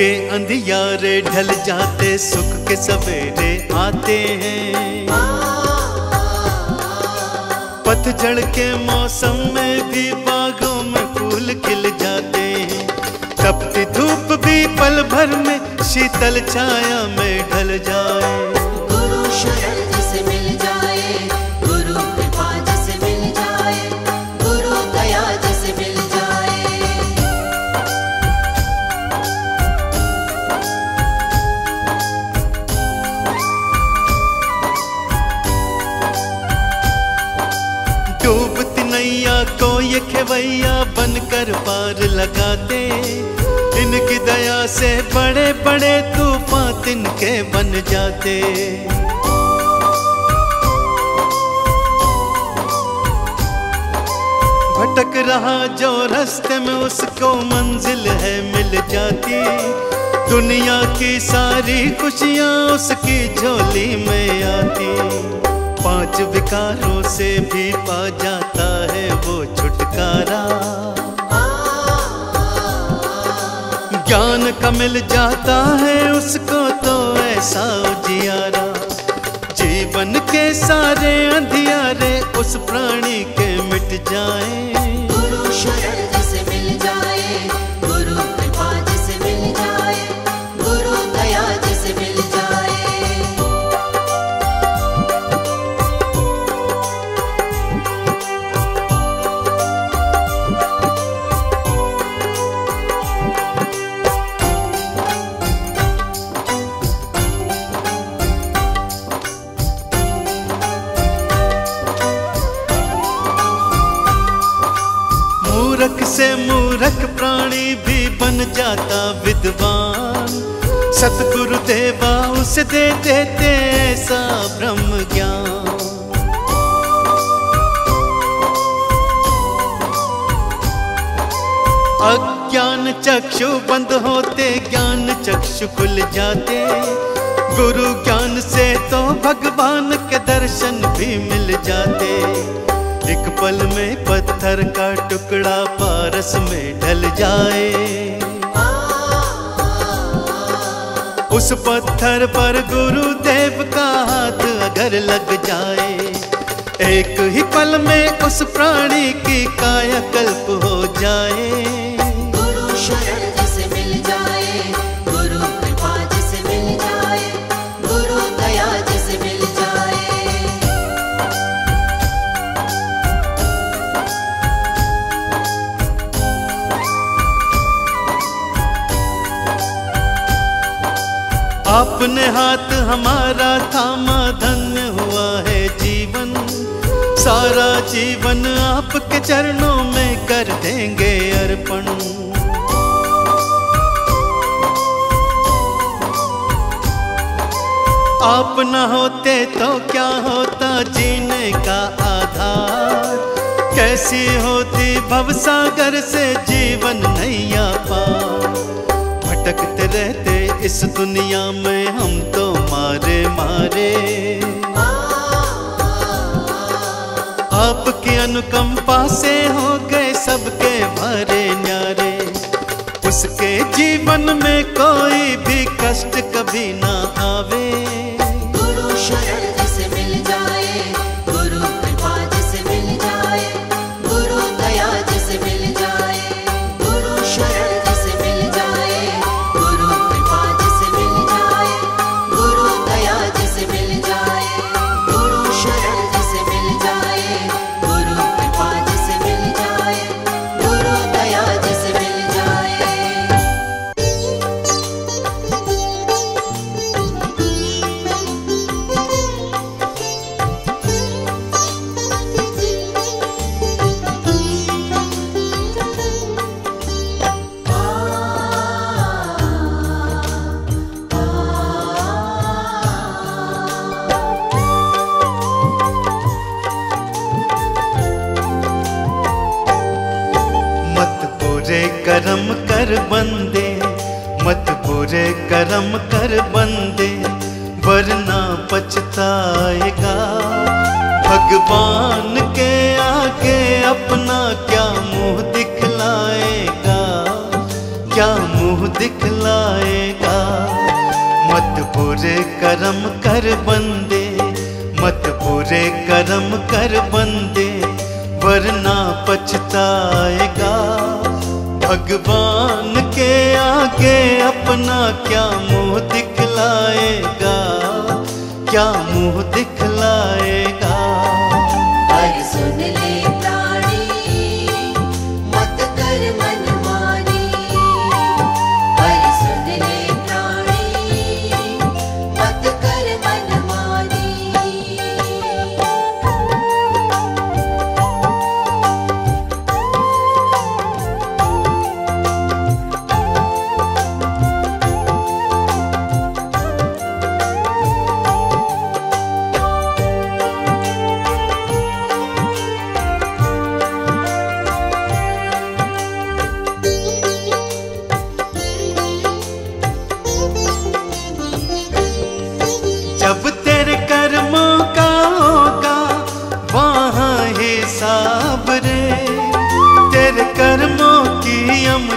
अंधियारे ढल जाते, सुख के सवेरे आते हैं। पतझड़ के मौसम में भी बागों में फूल खिल जाते हैं। तपती धूप भी पल भर में शीतल छाया में ढल जाए। गुरु शरण को ये खेवैया बनकर पार लगाते। इनकी दया से बड़े बड़े तूफ़ान तिनके बन जाते। भटक रहा जो रास्ते में उसको मंजिल है मिल जाती। दुनिया की सारी खुशियाँ उसकी झोली में आती। पाँच विकारों से भी पा जाता है वो छुटकारा। ज्ञान का मिल जाता है उसको तो ऐसा उजियारा। जीवन के सारे अंधियारे उस प्राणी के मिट जाएँ। मिल जाए। मूरख से मूरख प्राणी भी बन जाता विद्वान। सतगुरु देवा उसे दे देते ऐसा ब्रह्म ज्ञान। अज्ञान चक्षु बंद होते, ज्ञान चक्षु खुल जाते। गुरु ज्ञान से तो भगवान के दर्शन भी मिल जाते। एक पल में पत्थर का टुकड़ा पारस में ढल जाए। उस पत्थर पर गुरुदेव का हाथ अगर लग जाए, एक ही पल में उस प्राणी की कायाकल्प हो जाए। गुरु शरण जिसे मिल जाए। आपने हाथ हमारा थामा धन्य हुआ है जीवन। सारा जीवन आपके चरणों में कर देंगे अर्पण। आप न होते तो क्या होता जीने का आधार। कैसी होती भवसागर से जीवन नैया पार। भटकते रहते इस दुनिया में हम तो मारे मारे। आपके अनुकंपा से हो गए सबके मारे न्यारे। उसके जीवन में कोई भी कष्ट कभी ना आवे। बंदे, मत बुरे कर्म कर बंदे, वरना पछताएगा। भगवान के आगे अपना क्या मुँह दिखलाएगा? क्या मुँह दिखलाएगा? मत बुरे कर्म कर बंदे, मत बुरे कर्म कर बंदे, वरना पछताएगा। भगवान के आगे अपना क्या मुँह दिखलाएगा? क्या मुँह दिखलाएगा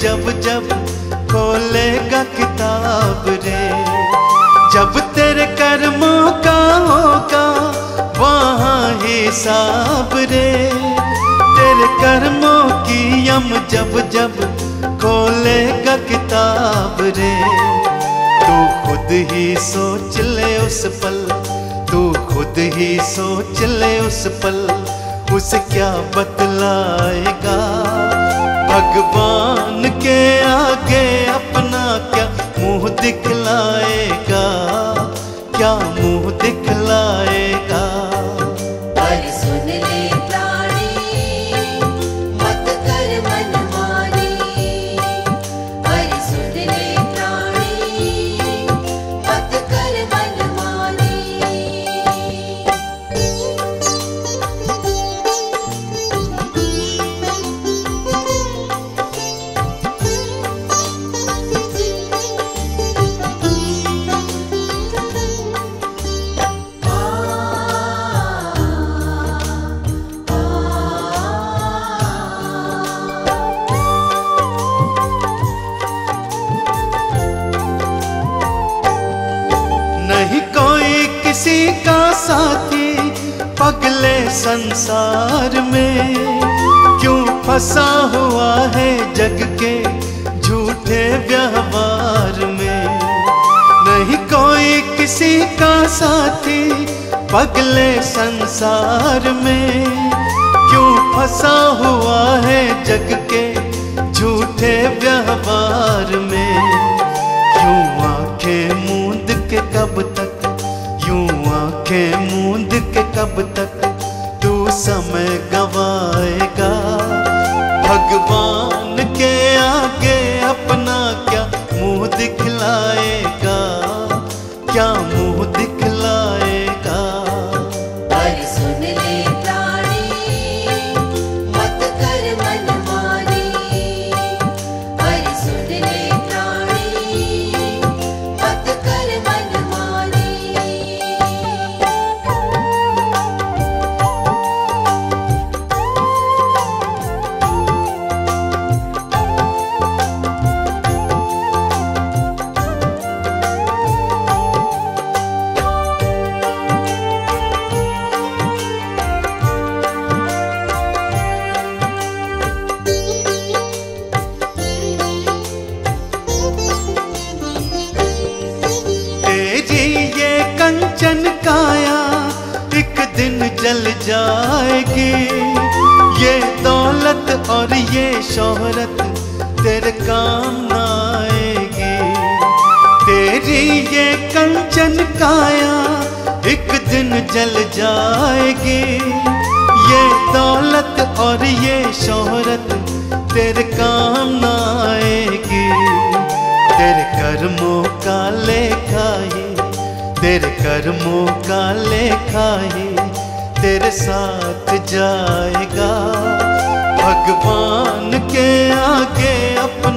जब जब खोलेगा किताब रे। जब तेरे कर्मों का होगा, वहाँ हिसाब रे। तेरे कर्मों की यम जब जब खोलेगा किताब रे। तू खुद ही सोच ले उस पल, तू खुद ही सोच ले उस पल, उस क्या बतलाएगा? भगवान के आगे अपना क्या मुँह दिखलाएगा? क्या मुँह दिखलाएगा किसी का साथी पगले संसार में। क्यों फंसा हुआ है जग के झूठे व्यवहार में? नहीं कोई किसी का साथी पगले संसार में। क्यों फंसा हुआ है जग के झूठे व्यवहार में? क्यों आँखें मूंद के कब तक आँखें मूंद के कब तक तू समय गवाएगा? और ये शोहरत तेरे काम न आएगी। तेरी ये कंचन काया एक दिन जल जाएगी। ये दौलत और ये शोहरत तेरे काम न आएगी। तेरे कर्मों का लेखा ही, तेरे कर्मों का लेखा ही तेरे साथ जाएगा। भगवान के आगे अपने